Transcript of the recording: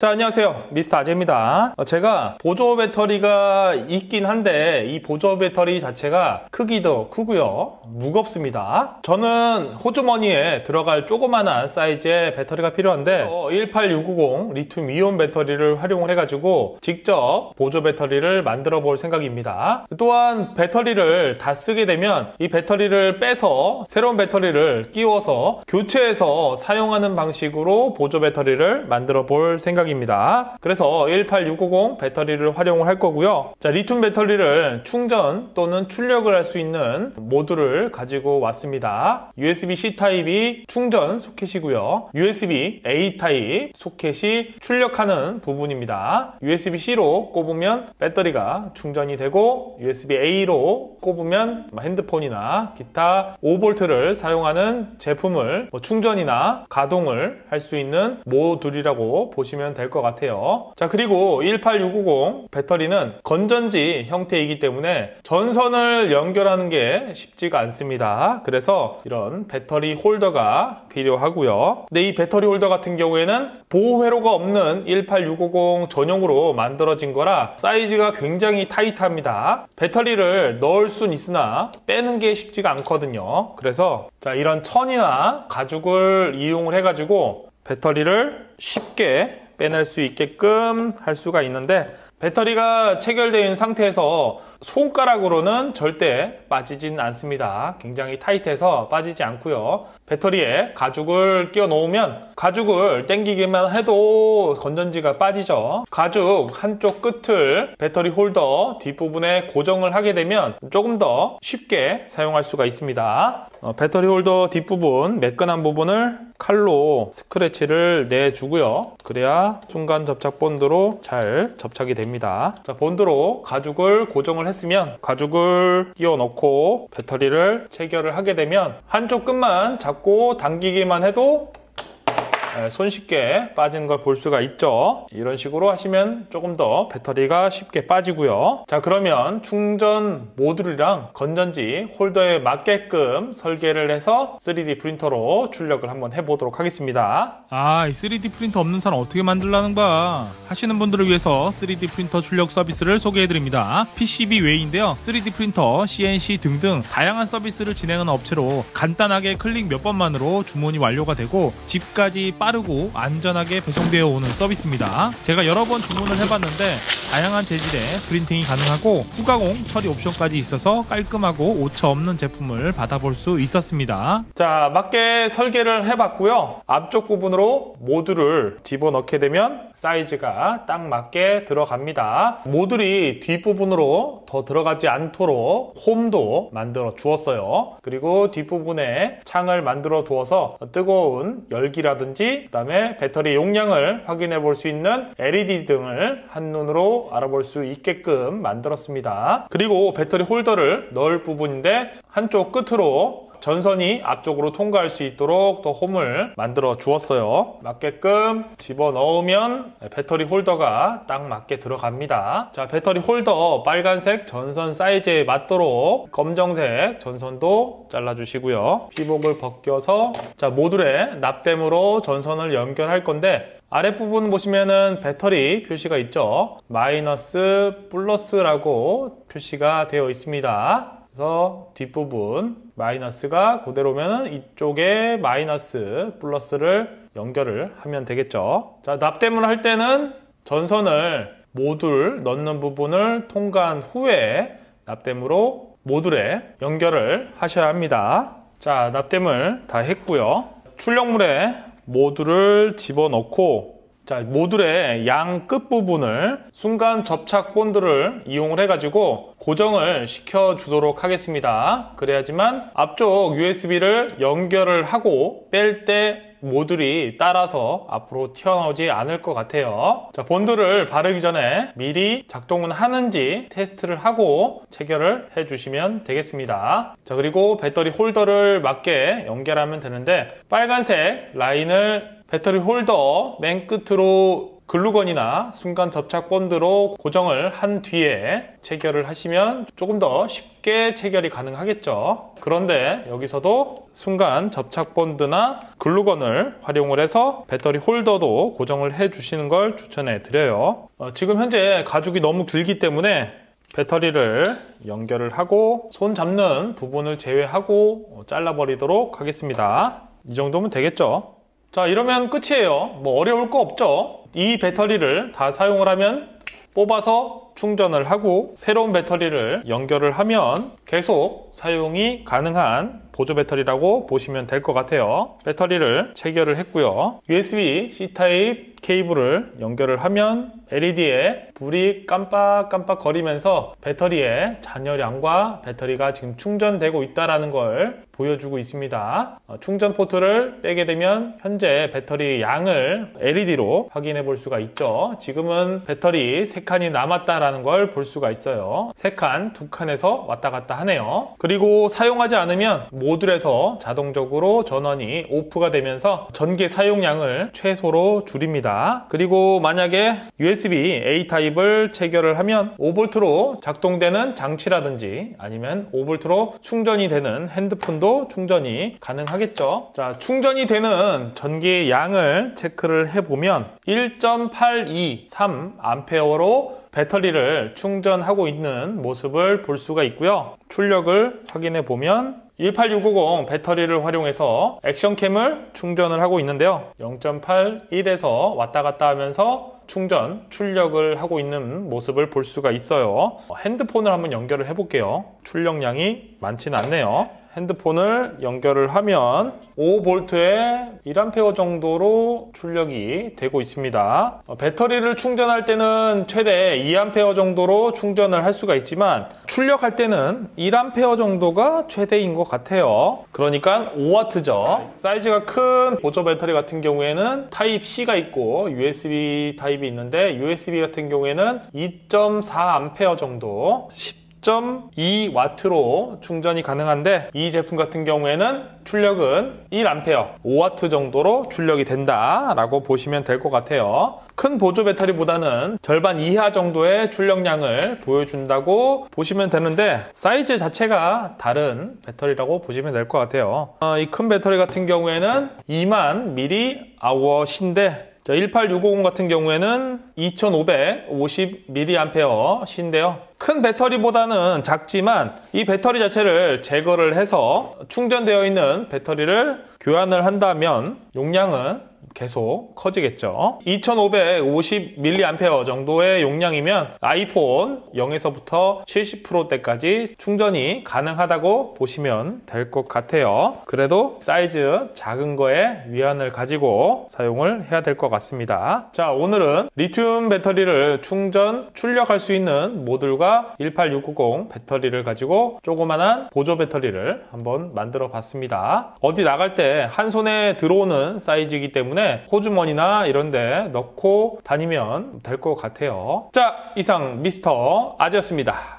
자 안녕하세요. 미스터 아재입니다. 어, 제가 보조 배터리가 있긴 한데 이 보조 배터리 자체가 크기도 크고요. 무겁습니다. 저는 호주머니에 들어갈 조그만한 사이즈의 배터리가 필요한데 18690 리튬 이온 배터리를 활용을 해가지고 직접 보조 배터리를 만들어 볼 생각입니다. 또한 배터리를 다 쓰게 되면 이 배터리를 빼서 새로운 배터리를 끼워서 교체해서 사용하는 방식으로 보조 배터리를 만들어 볼 생각입니다 생각입니다. 그래서 18650 배터리를 활용을 할 거고요. 자, 리튬 배터리를 충전 또는 출력을 할 수 있는 모듈을 가지고 왔습니다. USB-C 타입이 충전 소켓이고요. USB-A 타입 소켓이 출력하는 부분입니다. USB-C로 꼽으면 배터리가 충전이 되고 USB-A로 꼽으면 핸드폰이나 기타 5V를 사용하는 제품을 뭐 충전이나 가동을 할 수 있는 모듈이라고 보시면 될 것 같아요. 자, 그리고 18650 배터리는 건전지 형태이기 때문에 전선을 연결하는 게 쉽지가 않습니다. 그래서 이런 배터리 홀더가 필요하고요. 근데 이 배터리 홀더 같은 경우에는 보호 회로가 없는 18650 전용으로 만들어진 거라 사이즈가 굉장히 타이트합니다. 배터리를 넣을 순 있으나 빼는 게 쉽지가 않거든요. 그래서 자, 이런 천이나 가죽을 이용을 해가지고 배터리를 쉽게 빼낼 수 있게끔 할 수가 있는데 배터리가 있는 상태에서 손가락으로는 절대 빠지진 않습니다. 굉장히 타이트해서 빠지지 않고요. 배터리에 가죽을 끼워 놓으면 가죽을 당기기만 해도 건전지가 빠지죠. 가죽 한쪽 끝을 배터리 홀더 뒷부분에 고정을 하게 되면 조금 더 쉽게 사용할 수가 있습니다. 어, 배터리 홀더 뒷부분 매끈한 부분을 칼로 스크래치를 내주고요. 그래야 순간 접착 본드로 잘 접착이 됩니다. 자, 본드로 가죽을 고정을 했으면 가죽을 끼워 넣고 배터리를 체결을 하게 되면 한쪽 끝만 잡고 당기기만 해도 예, 손쉽게 빠지는 걸 볼 수가 있죠 이런 식으로 하시면 조금 더 배터리가 쉽게 빠지고요 자 그러면 충전 모듈이랑 건전지 홀더에 맞게끔 설계를 해서 3D 프린터로 출력을 한번 해보도록 하겠습니다 아, 이 3D 프린터 없는 사람 어떻게 만들라는 거야? 하시는 분들을 위해서 3D 프린터 출력 서비스를 소개해드립니다. PCBWay인데요. 3D 프린터, CNC 등등 다양한 서비스를 진행하는 업체로 간단하게 클릭 몇 번만으로 주문이 완료가 되고 집까지 빠르고 안전하게 배송되어 오는 서비스입니다. 제가 여러 번 주문을 해봤는데 다양한 재질의 프린팅이 가능하고 후가공 처리 옵션까지 있어서 깔끔하고 오차 없는 제품을 받아볼 수 있었습니다. 자 맞게 설계를 해봤고요 앞쪽 부분으로 모듈을 집어넣게 되면 사이즈가 딱 맞게 들어갑니다 모듈이 뒷부분으로 더 들어가지 않도록 홈도 만들어 주었어요 그리고 뒷부분에 창을 만들어 두어서 뜨거운 열기라든지 그 다음에 배터리 용량을 확인해 볼 수 있는 LED 등을 한눈으로 알아볼 수 있게끔 만들었습니다. 그리고 배터리 홀더를 넣을 부분인데 한쪽 끝으로 전선이 앞쪽으로 통과할 수 있도록 또 홈을 만들어 주었어요. 맞게끔 집어 넣으면 배터리 홀더가 딱 맞게 들어갑니다. 자 배터리 홀더 빨간색 전선 사이즈에 맞도록 검정색 전선도 잘라 주시고요. 피복을 벗겨서 자 모듈에 납땜으로 전선을 연결할 건데 아랫부분 보시면은 배터리 표시가 있죠? 마이너스 플러스라고 표시가 되어 있습니다 그래서 뒷부분 마이너스가 그대로면 이쪽에 마이너스 플러스를 연결을 하면 되겠죠. 자 납땜을 할 때는 전선을 모듈 넣는 부분을 통과한 후에 납땜으로 모듈에 연결을 하셔야 합니다. 자 납땜을 다 했고요. 출력물에 모듈을 집어넣고 자, 모듈의 양 끝부분을 순간 접착 본드를 이용을 해가지고 고정을 시켜 주도록 하겠습니다. 그래야지만 앞쪽 USB를 연결을 하고 뺄때 모듈이 따라서 앞으로 튀어나오지 않을 것 같아요. 자, 본드를 바르기 전에 미리 작동은 하는지 테스트를 하고 체결을 해 주시면 되겠습니다. 자, 그리고 배터리 홀더를 맞게 연결하면 되는데 빨간색 라인을 배터리 홀더 맨 끝으로 글루건이나 순간 접착 본드로 고정을 한 뒤에 체결을 하시면 조금 더 쉽게 체결이 가능하겠죠. 그런데 여기서도 순간 접착 본드나 글루건을 활용을 해서 배터리 홀더도 고정을 해 주시는 걸 추천해 드려요. 어, 지금 현재 가죽이 너무 길기 때문에 배터리를 연결을 하고 손 잡는 부분을 제외하고 잘라 버리도록 하겠습니다. 이 정도면 되겠죠? 자, 이러면 끝이에요. 뭐 어려울 거 없죠? 이 배터리를 다 사용을 하면 뽑아서 충전을 하고 새로운 배터리를 연결을 하면 계속 사용이 가능한 보조 배터리라고 보시면 될 것 같아요. 배터리를 체결을 했고요. USB C타입 케이블을 연결을 하면 LED에 불이 깜빡깜빡 거리면서 배터리의 잔여량과 배터리가 지금 충전되고 있다는 걸 보여주고 있습니다. 어, 충전 포트를 빼게 되면 현재 배터리 양을 LED로 확인해 볼 수가 있죠. 지금은 배터리 3칸이 남았다라는 걸 볼 수가 있어요. 3칸, 2칸에서 왔다 갔다 하네요. 그리고 사용하지 않으면 모듈에서 자동적으로 전원이 오프가 되면서 전기 사용량을 최소로 줄입니다. 그리고 만약에 USB A 타입을 체결을 하면 5V로 작동되는 장치라든지 아니면 5V로 충전이 되는 핸드폰도 충전이 가능하겠죠. 자, 충전이 되는 전기의 양을 체크를 해보면 1.823A로 배터리를 충전하고 있는 모습을 볼 수가 있고요. 출력을 확인해 보면 18650 배터리를 활용해서 액션캠을 충전을 하고 있는데요. 0.81에서 왔다 갔다 하면서 충전, 출력을 하고 있는 모습을 볼 수가 있어요. 핸드폰을 한번 연결을 해볼게요. 출력량이 많지는 않네요. 핸드폰을 연결을 하면 5V에 1A 정도로 출력이 되고 있습니다. 어, 배터리를 충전할 때는 최대 2A 정도로 충전을 할 수가 있지만 출력할 때는 1A 정도가 최대인 것 같아요. 그러니까 5W죠. 사이즈가 큰 보조 배터리 같은 경우에는 타입 C가 있고 USB 타입이 있는데 USB 같은 경우에는 2.4A 정도 10.2W로 충전이 가능한데 이 제품 같은 경우에는 출력은 1A, 5W 정도로 출력이 된다라고 보시면 될 것 같아요. 큰 보조 배터리보다는 절반 이하 정도의 출력량을 보여준다고 보시면 되는데 사이즈 자체가 다른 배터리라고 보시면 될 것 같아요. 어, 이큰 배터리 같은 경우에는 2만 mAh인데 18650 같은 경우에는 2550mAh인데요. 큰 배터리보다는 작지만 이 배터리 자체를 제거를 해서 충전되어 있는 배터리를 교환을 한다면 용량은 계속 커지겠죠. 2550mAh 정도의 용량이면 아이폰 0에서부터 70%대까지 충전이 가능하다고 보시면 될 것 같아요. 그래도 사이즈 작은 거에 위안을 가지고 사용을 해야 될 것 같습니다. 자, 오늘은 리튬 배터리를 충전, 출력할 수 있는 모듈과 18690 배터리를 가지고 조그만한 보조 배터리를 한번 만들어 봤습니다. 어디 나갈 때 한 손에 들어오는 사이즈이기 때문에 호주머니나 이런 데 넣고 다니면 될 것 같아요. 자, 이상 미스터 아지였습니다. 끝!